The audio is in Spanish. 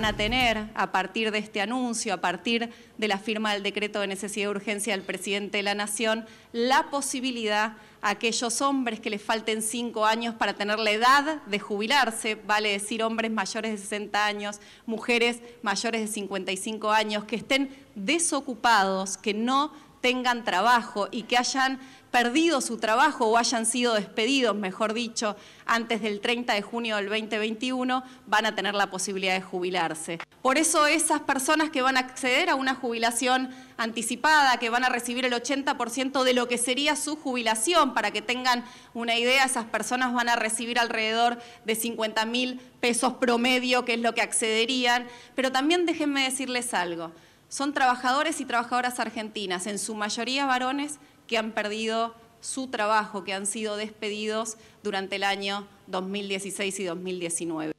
van a tener a partir de este anuncio, a partir de la firma del decreto de necesidad y urgencia del presidente de la Nación, la posibilidad a aquellos hombres que les falten cinco años para tener la edad de jubilarse, vale decir hombres mayores de 60 años, mujeres mayores de 55 años, que estén desocupados, que no tengan trabajo y que hayan perdido su trabajo o hayan sido despedidos, mejor dicho, antes del 30 de junio del 2021, van a tener la posibilidad de jubilarse. Por eso esas personas que van a acceder a una jubilación anticipada, que van a recibir el 80% de lo que sería su jubilación, para que tengan una idea, esas personas van a recibir alrededor de 50 mil pesos promedio, que es lo que accederían. Pero también déjenme decirles algo son trabajadores y trabajadoras argentinas, en su mayoría varones, que han perdido su trabajo, que han sido despedidos durante el año 2016 y 2019.